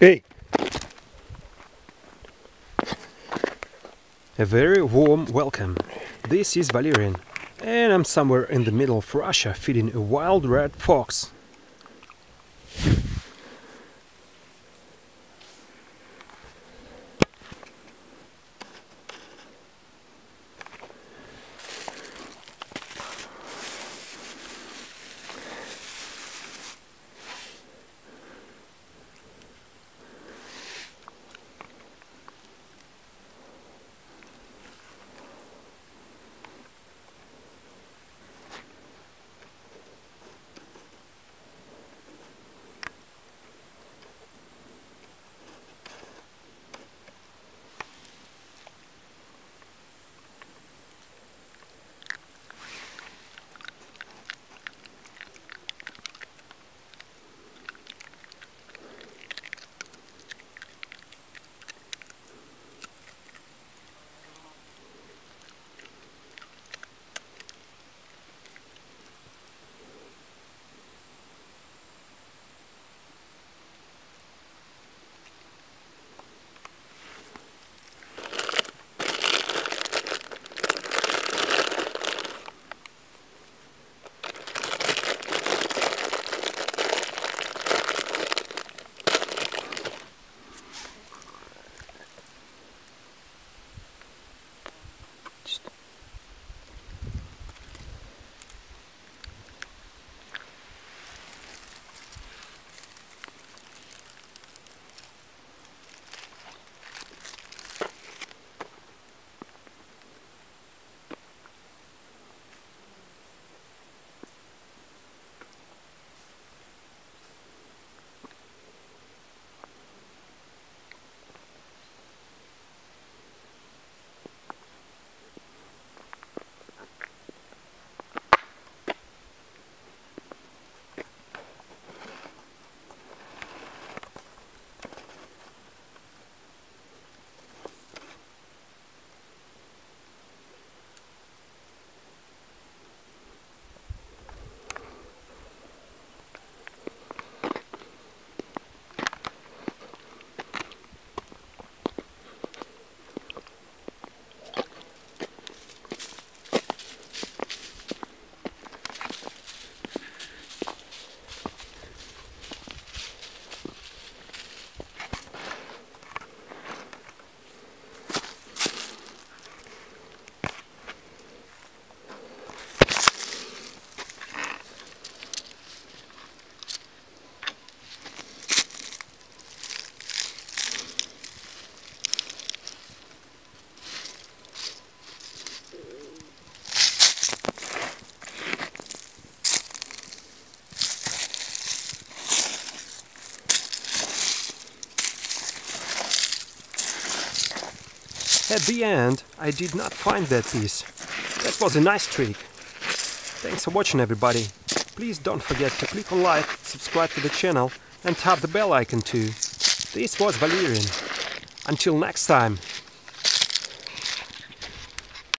Hey! A very warm welcome. This is Valerian, and I'm somewhere in the middle of Russia feeding a wild red fox. At the end, I did not find that piece. That was a nice trick. Thanks for watching everybody. Please don't forget to click on like, subscribe to the channel and tap the bell icon too. This was Valerian. Until next time,